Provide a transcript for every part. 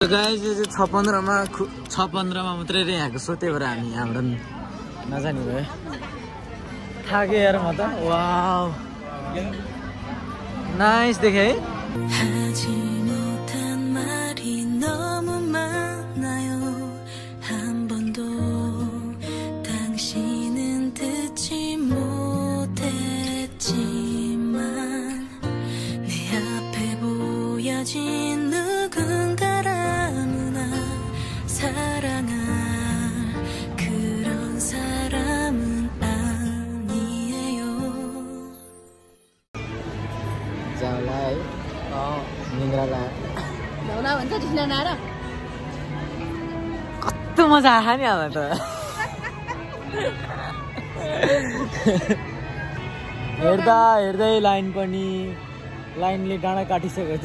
गाई छ पन्ध्रमा छ पन्ध्रमा मात्रै रे यहाँको सो त्यही भएर हामी हाम्रो नजाने भयो। थाकेँ यार म त। वा नाइस देखेँ है। कस्तो मजा आयो नि अब त हेर्दा हेर्दै लाइन पनि लाइनले डाँडा काटिसकेको छ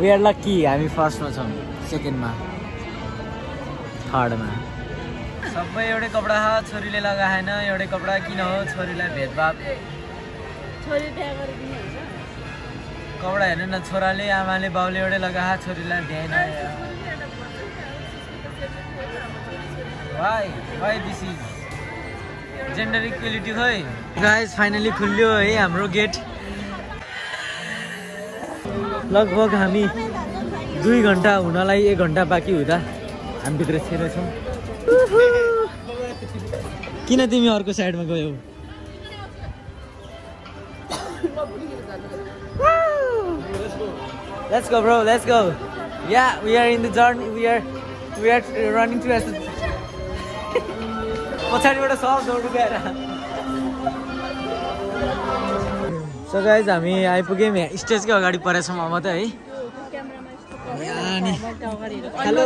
वी आर लक्की हामी फर्स्टमा छौँ सेकेन्डमा थर्डमा सबै एउटै कपडा छोरीले लगाएन एउटै कपडा किन हो छोरीलाई भेदभाव। छोरी कपडा हेर्नु न छोराले आमाले बाउले एउटै लगा छोरीलाई भ्याएन why why this is gender equality खोइ गाइस फाइनली खुल्यो है हाम्रो गेट। लगभग हामी दुई घन्टा हुनलाई एक घन्टा बाँकी हुँदा हामी भित्र छिरेछौँ। किन तिमी अर्को साइडमा गयौ? Let's go, bro. Let's go. Yeah, we are in the journey. We are we are running to us. पछाडिबाट सब दौडु गएर सो गाइज हामी आइपुग्यौँ यहाँ स्टेजकै अगाडि परेछौँ अब त है हेलो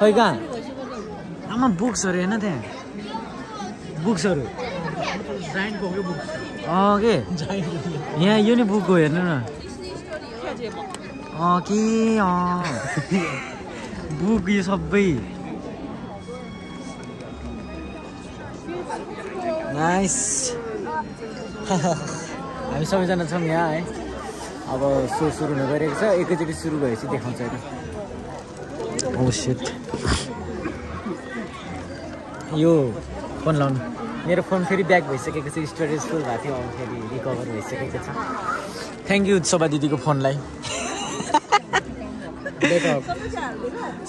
खै कहाँ आमा बुक्सहरू हेर्न त्यहाँ बुक्सहरू। अँ के? यहाँ यो नि बुक हो हेर्नु न। अँ के? बुक यो सबै। नाइस हामी सबैजना छौँ यहाँ है। अब सो सुरु हुन गइरहेको छ। एकैचोटि सुरु भएपछि देखाउँछ ओ सेट यो फोन लाउनु। मेरो फोन फेरि ब्याक भइसकेको छ स्टोरेज फुल भएको थियो अब फेरि रिकभर भइसकेको छ। थ्याङ्क यू शोभा दिदीको फोनलाई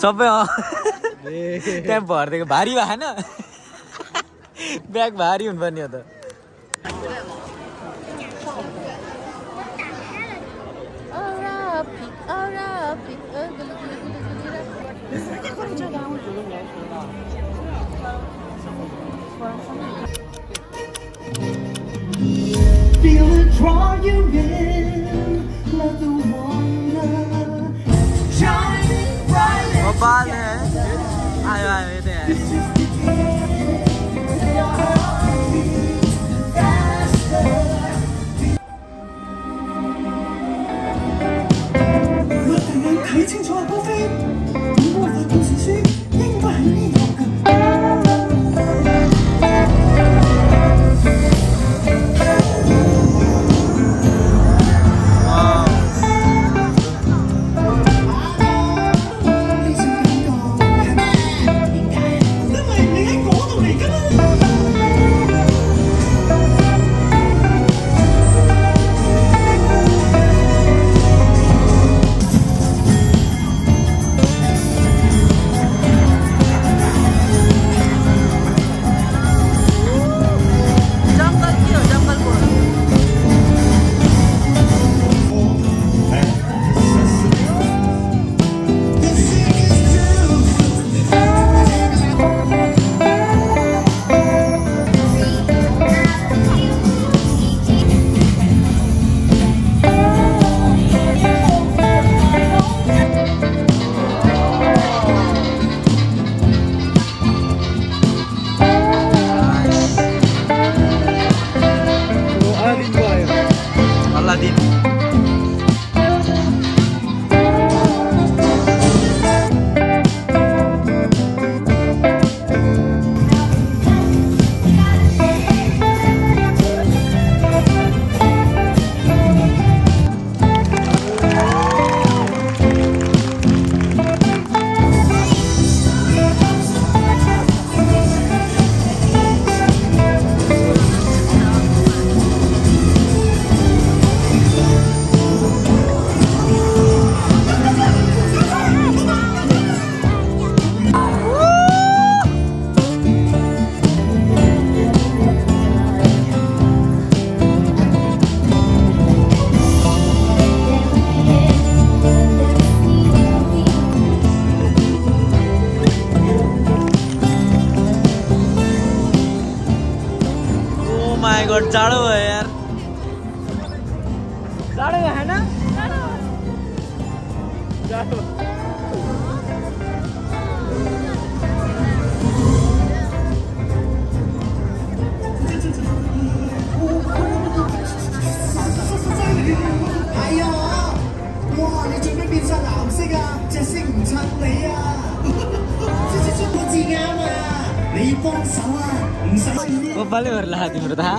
सबै त्यहाँ भरिदिएको भारी भएन। ब्याग भारी हुनुपर्ने हो त। feel it draw you in Let the wonder shine bright and together 아유 아유 네. Creating to a buffet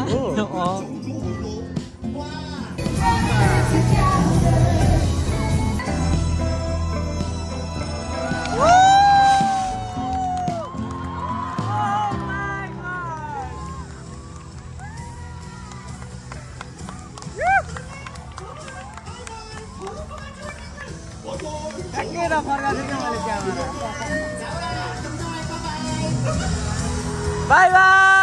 ला तिम्रो थाहा अँ बाई बाई नाइस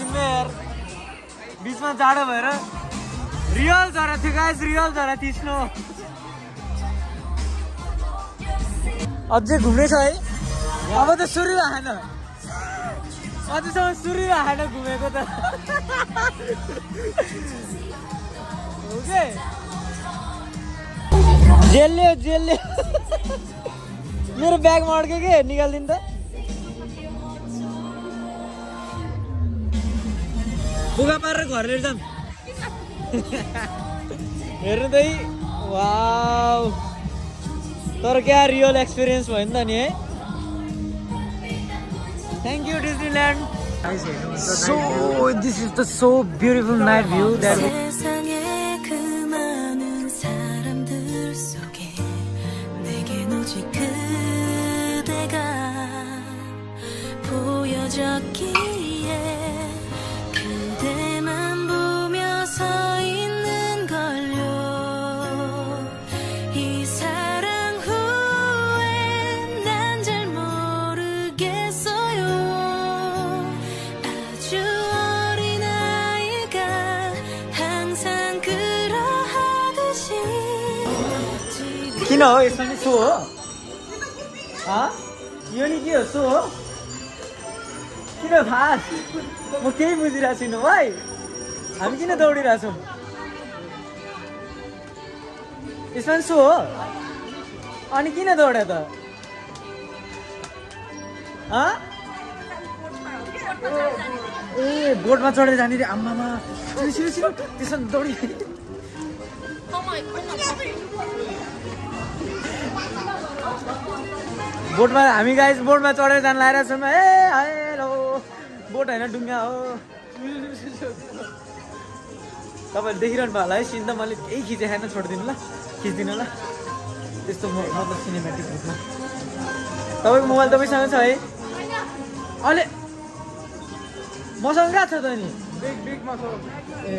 छिम्मे यार बिचमा जाडो भएर रियल झरा थियो गाइस रियल झरा थिच्नु अझै घुम्ने छ है। अब त सुरु आएन अझैसम्म सुरु आएन घुमेको त। जेलले जेलले। मेरो ब्यागमा अड्क्यो के? निकालिदिनु त। पुगा पारेर घर लिएर जाऊँ हेर्नु त है वाउ तर क्या रियल एक्सपिरियन्स भयो नि त नि है thank you Disneyland so this is the so beautiful night view that के हो किन फास म केही बुझिरहेको छुइनँ भाइ हामी किन दौडिरहेछौँ यसमा सो हो? अनि किन दौड्यो त? ए बोटमा चढेर जाने रे आम्मामा। त्यसमा दौडी बोटमा हामी गाइस बोटमा चढेर जान लगाइरहेको छौँ ए हेलो बोट होइन डुङ्गा हो। तपाईँहरूले देखिरहनु भयो होला है सिन त मैले केही खिचेखाएन छोडिदिनु ल खिचिदिनु ल। त्यस्तो म मतलब सिनेमेटिक रूपमा तपाईँको मोबाइल तपाईँसँग छ है? अहिले मसँग कहाँ छ त नि ए।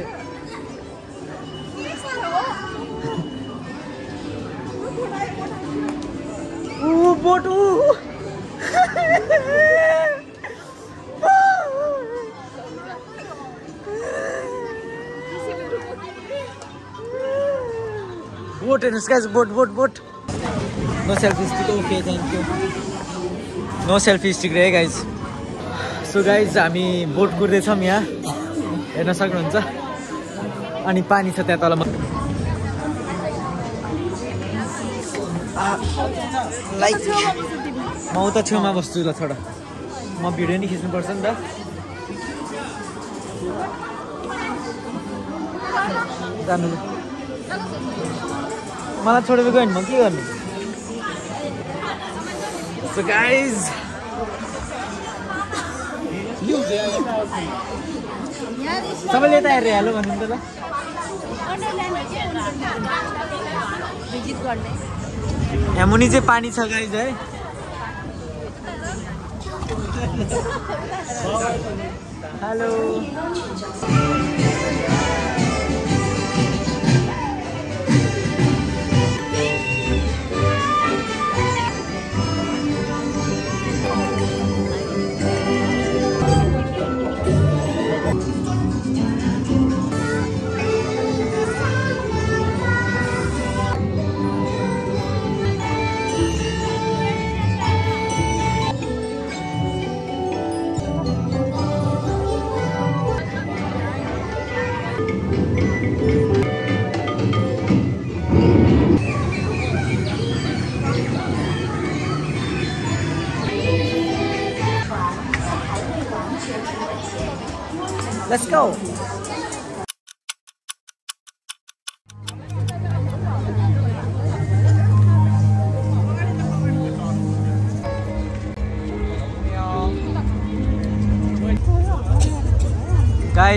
ऊ बोट। बोट हेर्नुहोस् guys boat boat boat. No selfie stick okay thank you no selfie stick रे गाइज सो गाइज हामी बोट कुर्दैछौँ यहाँ। हेर्न सक्नुहुन्छ। अनि पानी छ त्यहाँ तल लाइक म उता छेउमा बस्छु ल छोडा म भिडियो नि खिच्नुपर्छ नि त। जानु मलाई छोडेर गयो भने म के गर्नु? सो गाइज सबैले यता हेरेर हेलो भन्नु त ल। यहाँ मुनि चाहिँ पानी छ गाइज है हेलो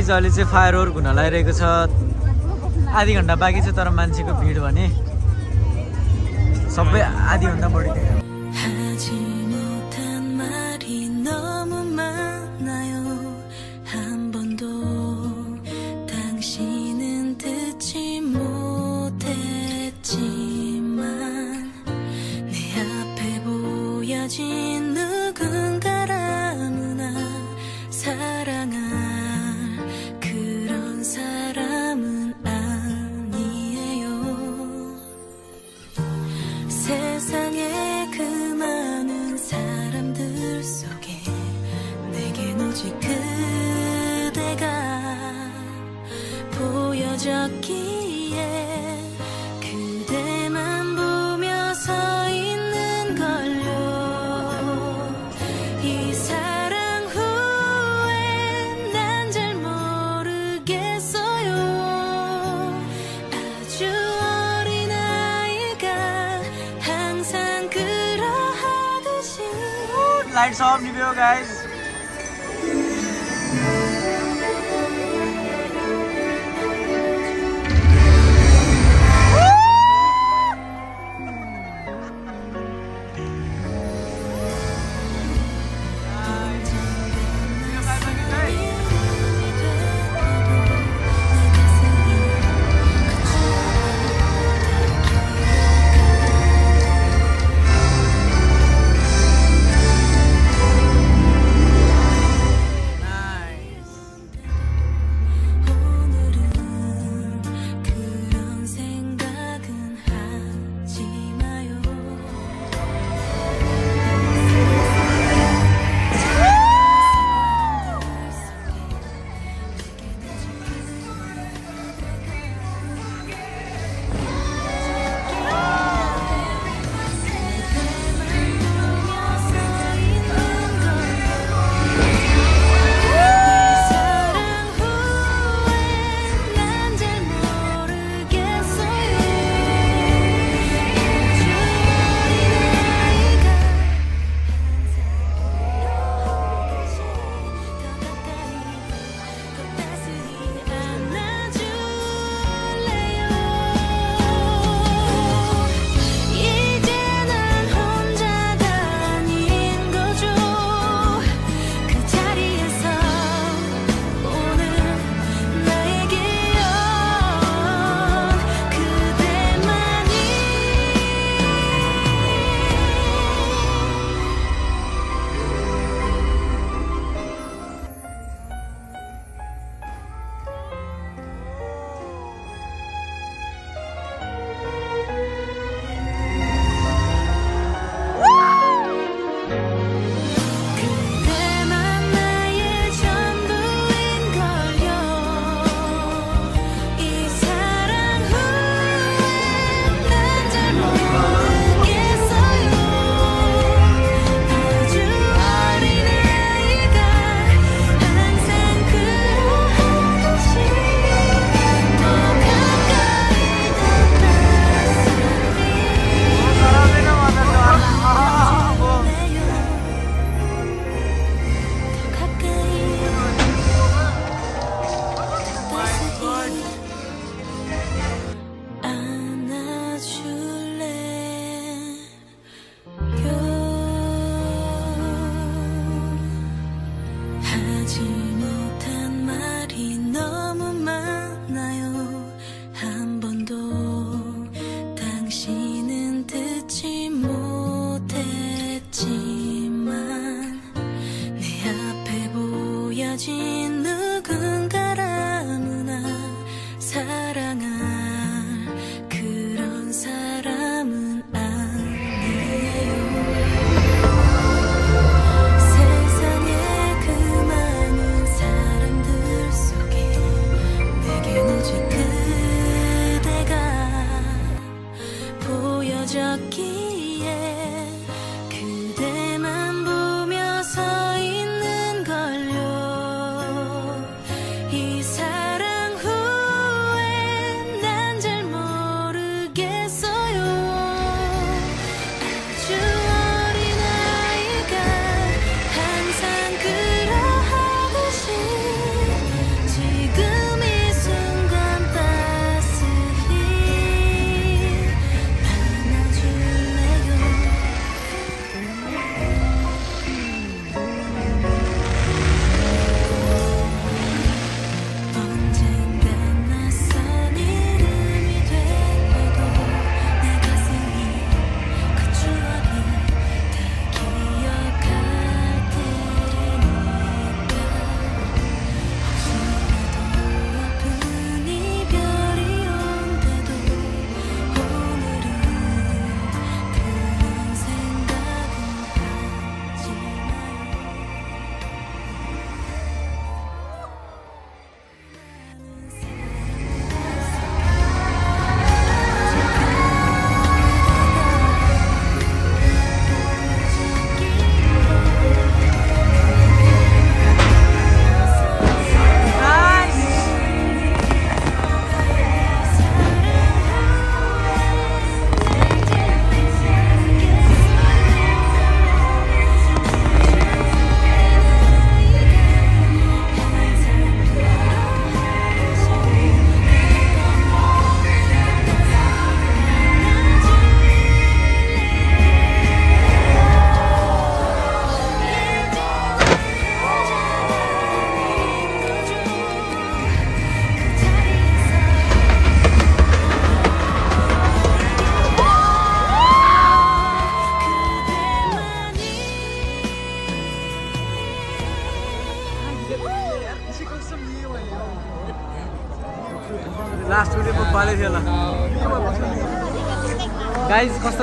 गाइज अहिले चाहिँ फायर ओभर हुन लगाइरहेको छ। आधी घन्टा बाँकी छ तर मान्छेको भिड भने सबै आधीभन्दा बढी। lights off, video guys.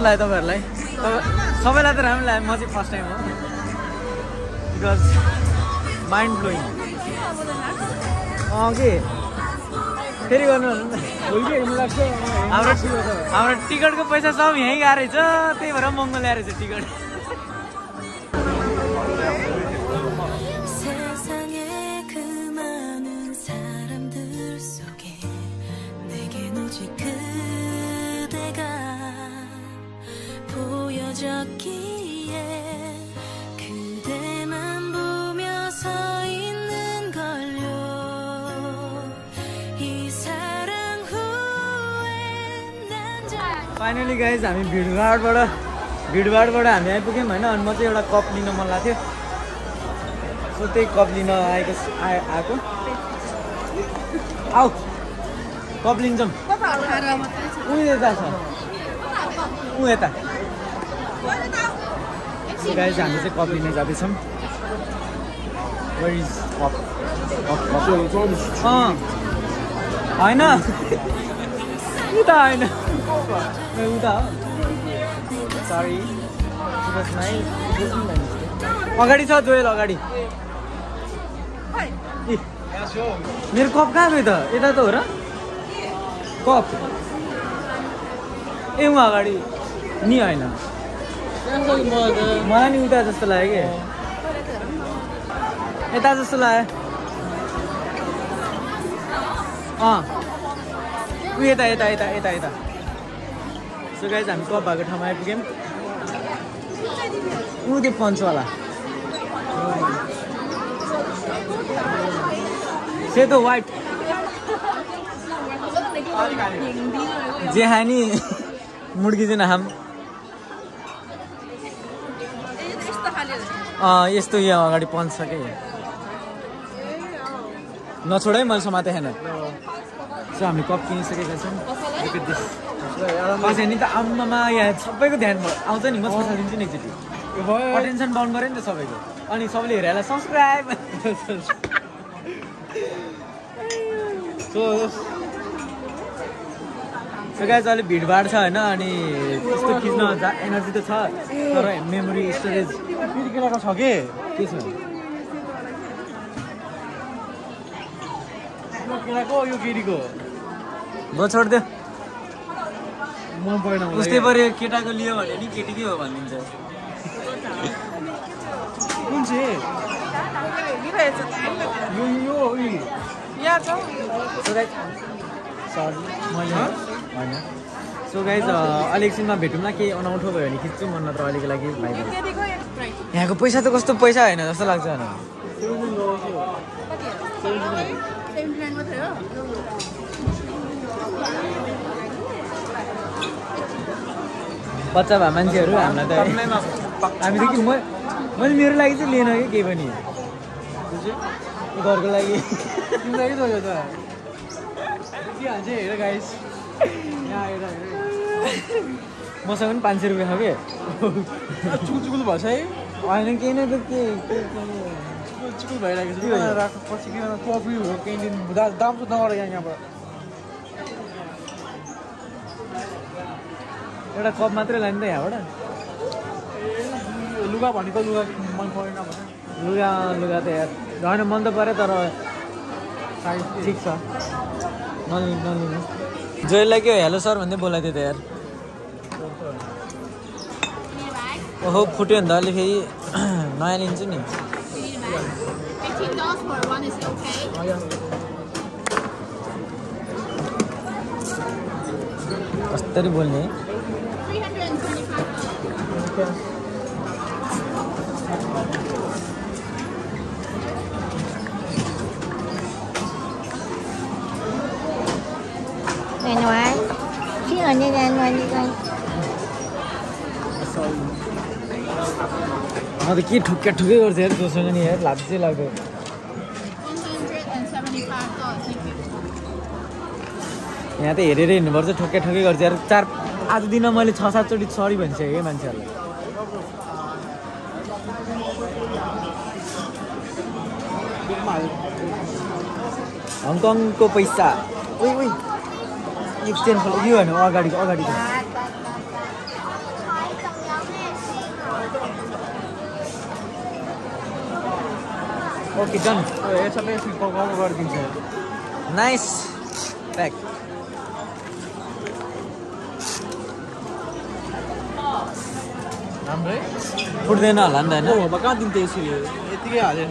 कस्तो लाग्यो तपाईँहरूलाई। तपाईँ सबैलाई त राम्रो लाग्यो म चाहिँ फर्स्ट टाइम हो। बिकज माइन्ड ब्लोइङ अँ के? फेरि गर्नु हाम्रो हाम्रो टिकटको पैसा सब यहीँ गएको रहेछ। त्यही भएर महँगो ल्याएर रहेछ टिकट। फाइनली गाइज हामी भिडभाडबाट भिडभाडबाट हामी आइपुग्यौँ होइन? अनि म चाहिँ एउटा कप लिन मन लाग्थ्यो। सो त्यही कप लिन आएको आए आएको। आऊ कप लिन्छौँ। ऊ यता छ। ऊ यता। गाइज हामी चाहिँ कप लिन जाँदैछौँ। कप? अँ। होइन। अगाडि छ जोयल अगाडि। मेरो कप कहाँ गयो त? यता त हो र। कप। ए उहाँ अगाडि। नि होइन। मलाई नि उता जस्तो लाग्यो कि? यता जस्तो लाग्यो। अँ। यता यता यता यता यता। सो गाइज हामी कप भएको ठाउँमा आइपुग्यौँ ऊ त्यो पन्चवाला सेतो वाइट जे है नि मुर्गी चाहिँ हम यस्तो यहाँ अगाडि पन्च छ कि नछोड है मैले समातेको छैन सो हामी कप किनिसकेका छौँ नि त आम्मामा यहाँ सबैको ध्यान आउँछ नि म दिन्छु नि एकचोटि अटेन्सन डाउन गरेँ नि त सबैको। अनि सबैले हेरेर सब्सक्राइब सो गाइज अलिक भिडभाड छ होइन अनि त्यस्तो खिच्न एनर्जी त छ तर मेमोरी स्टोरेज केटाको छ कि? के छ? यो केटाको यो केटीको म छोडिदियो। उस्तै पऱ्यो केटाको लियो भने नि केटीकै हो भनिदिन्छ। कुन चाहिँ? यो यो उयो सो गाइज सरी मैले होइन। सो गाइज अलिक एकछिनमा भेटौँ केही अनौठो भयो भने खिच्छु मन नत्र अहिलेको लागि। भाइ यहाँको पैसा त कस्तो पैसा होइन जस्तो लाग्छ बच्चा भए मान्छेहरू हामीलाई त हामी त कि म मैले मेरो लागि चाहिँ लिएन कि केही पनि। घरको लागि। हेर गाइस मसँग पनि पाँच सय रुपियाँ छ कि? चुकुल चुकुल भएछ है। होइन केही नै त के चुकुल भइरहेको छ। कफी हो क्यान्टिन दा- दाम त नगर यहाँ यहाँबाट एउटा कप मात्रै लाने त यहाँबाट लुगा भनेको लुगा मन परेन भने लुगा लुगा त यार। होइन मन त पऱ्यो तर साइज ठिक छ। नलिनु नलिनु। जोइललाई के हेलो सर भन्दै बोलाइदियो त यार। ओहो फुट्यो भने त अहिले फेरि। नयाँ लिन्छु नि. कसरी बोल्ने। त के ठुक्क्या ठुक्कै गर्छु दोस्रोजी हेर है यहाँ त हेरेर हिँड्नुपर्छ ठुके ठुके गर्छ अरू चार आज दिनमा मैले छ सातचोटि सरी भन्छ कि मान्छेहरूलाई हङकङको पैसा। उही उही खोल यो होइन अगाडिको अगाडिको। Okay done. यो सबै गरिदिन्छ। नाइस। प्याक राम्रै फुट्दैन होला नि त होइन अब कहाँ दिन्छ यसरी यतिकै हाल्यो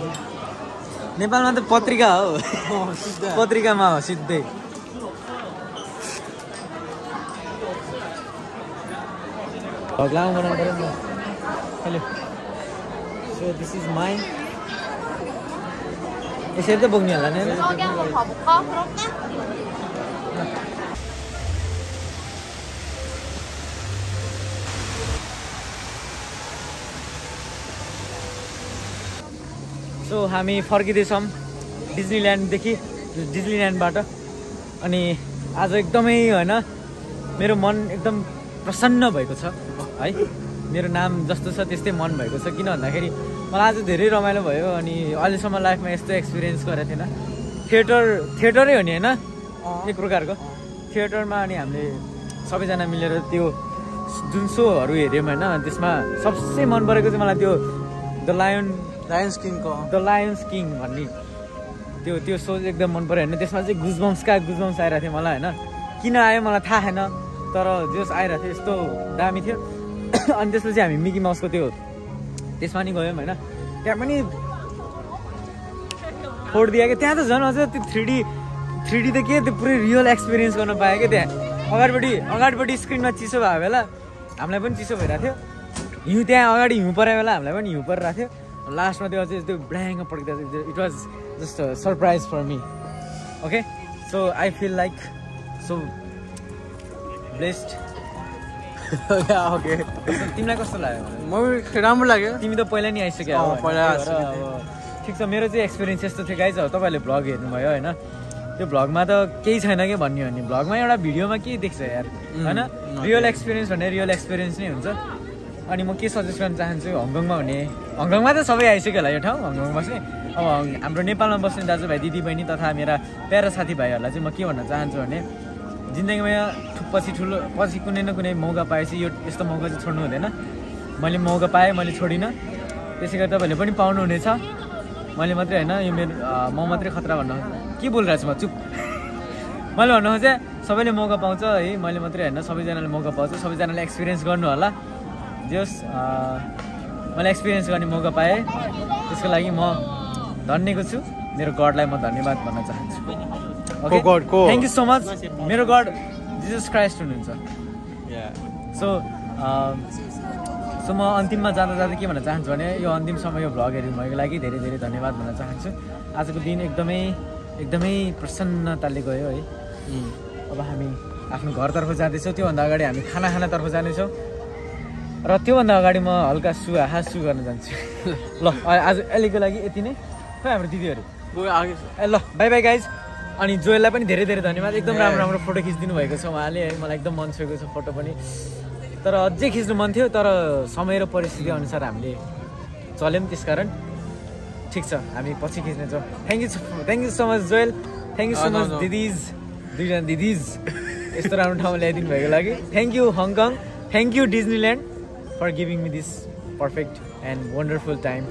नेपालमा त पत्रिका हो अँ, सिधा पत्रिकामा हो सिधै लामो बनाउनु पऱ्यो नि त hello so this is my यसरी त बोक्ने होला नि सो हामी फर्किँदैछौँ डिज्नील्यान्डदेखि डिज्नील्यान्डबाट। अनि आज एकदमै होइन मेरो मन एकदम प्रसन्न भएको छ है। मेरो नाम जस्तो छ त्यस्तै मन भएको छ। किन भन्दाखेरि मलाई आज धेरै रमाइलो भयो अनि अहिलेसम्म लाइफमा यस्तो एक्सपिरियन्स गरेको थिएन। थिएटर थिएटरै हो नि होइन? एक प्रकारको। थिएटरमा अनि हामीले सबैजना मिलेर त्यो जुन सोहरू हेऱ्यौँ होइन त्यसमा सबसे मन परेको चाहिँ मलाई त्यो द लायन लायन्स किङको द लायन्स किङ भन्ने। त्यो त्यो सो एकदम मन पऱ्यो। होइन त्यसमा चाहिँ गुजबम्स कहाँ गुजबम्स आइरहेको थियो मलाई होइन। किन आयो मलाई थाहा छैन तर जस आइरहेको थियो यस्तो दामी थियो। अनि त्यसपछि हामी मिकी माउसको त्यो त्यसमा नि गयौँ होइन। त्यहाँ पनि फोडिदियो क्या त्यहाँ त झन् अझ त्यो थ्री डी थ्री डी त के त्यो पुरै रियल एक्सपिरियन्स गर्न पायो क्या त्यहाँ। अगाडिपट्टि अगाडिपट्टि स्क्रिनमा चिसो भएको बेला हामीलाई पनि चिसो भइरहेको थियो। हिउँ त्यहाँ अगाडि हिउँ परेको बेला हामीलाई पनि हिउँ परिरहेको थियो। लास्टमा त्यो अझै त्यो ब्ल्याङ्क पड्किँदा चाहिँ it was just surprise for me okay so I feel like so blessed okay तिमीलाई कस्तो लाग्यो? म राम्रो लाग्यो। तिमी त पहिला नि आइसक्यो। पहिला ठिक छ मेरो चाहिँ एक्सपिरियन्स यस्तो थियो गाइज अब तपाईँहरूले भ्लग हेर्नुभयो होइन? त्यो भ्लगमा त केही छैन कि भन्यो भने भ्लगमा एउटा भिडियोमा के देख्छ यार? होइन? रियल एक्सपिरियन्स भने रियल एक्सपिरियन्स नै हुन्छ। अनि म के सजेस्ट गर्न चाहन्छु हङकङमा हुने हङकङमा त सबै आइसक्यो होला यो ठाउँ हङकङमा बस्ने। अब हाम्रो नेपालमा बस्ने दाजुभाइ दिदीबहिनी तथा मेरा प्यारा साथीभाइहरूलाई चाहिँ म के भन्न चाहन्छु भने जिन्दगीमा पछि ठुलो पछि कुनै न कुनै मौका पाएपछि यो यस्तो मौका चाहिँ छोड्नु हुँदैन। मैले मौका पाएँ मैले छोडिनँ। त्यसै गरी तपाईँहरूले पनि पाउनुहुनेछ। मैले मात्रै होइन यो मेरो म मात्रै खतरा भन्नु के बोलिरहेको छु म? चुप। मैले भन्नु चाहिँ सबैले मौका पाउँछ है मैले मात्रै होइन सबैजनाले मौका पाउँछ सबैजनाले एक्सपिरियन्स गर्नु होला। जस मैले एक्सपिरियन्स गर्ने मौका पाएँ। त्यसको लागि म धन्यको छु। मेरो गडलाई म धन्यवाद भन्न चाहन्छु? थ्याङ्क यू सो मच मेरो गड जिजस क्राइस्ट हुनुहुन्छ। सो सो म अन्तिममा जाँदा जाँदा के भन्न चाहन्छु भने यो अन्तिम समय यो भ्लग हेर्नुभएको लागि धेरै धेरै धन्यवाद भन्न चाहन्छु। आजको दिन एकदमै एकदमै प्रसन्नताले गयो है। अब हामी आफ्नो घरतर्फ जाँदैछौँ। त्योभन्दा अगाडि हामी खाना खानातर्फ जानेछौँ र त्योभन्दा अगाडि म हल्का सु हाँसु गर्न जान्छु। ल आज अहिलेको लागि यति नै। खै हाम्रो दिदीहरू। ए ल बाई बाई गाइज अनि जोयललाई पनि धेरै धेरै धन्यवाद। एकदम राम्रो राम्रो फोटो खिचिदिनु भएको छ उहाँले है। मलाई एकदम मन छोएको छ फोटो पनि। तर अझै खिच्नु मन थियो तर समय र परिस्थिति अनुसार हामीले चल्यौँ त्यसकारण ठिक छ हामी पछि खिच्नेछौँ thank you thank you so much Joel. Thank you so much. दिदिज। दुईजना दिदिज। यस्तो राम्रो ठाउँमा ल्याइदिनु भएको लागि। Thank you Hong Kong thank you Disneyland for giving me this perfect and wonderful time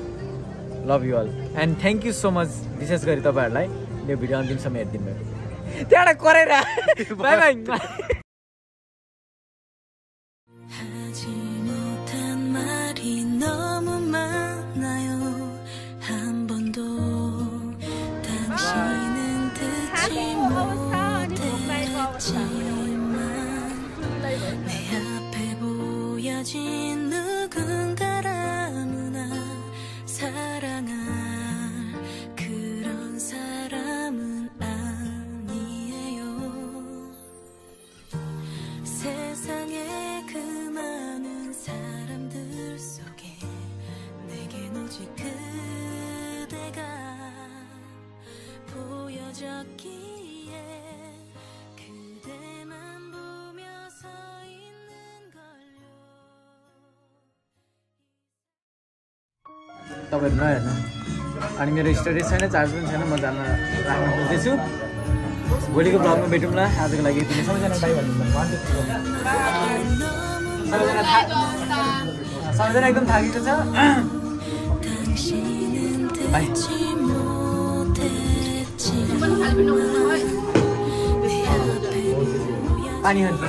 love you all and thank you so much विशेष गरी तपाईँहरूलाई यो भिडियो अन्तिमसम्म हेरिदिनु भयो त्यहाँबाट कराएर तपाईँहरू नहेर्नु अनि मेरो स्टोरेज छैन चार्ज पनि छैन म जान राख्न खोज्दैछु। भोलिको ब्लगमा भेटौँ ल आजको लागि यति। सबैजना बाई भन्नु वान टू थ्री सबैजना एकदम थाकेको छ। पानी खान्छ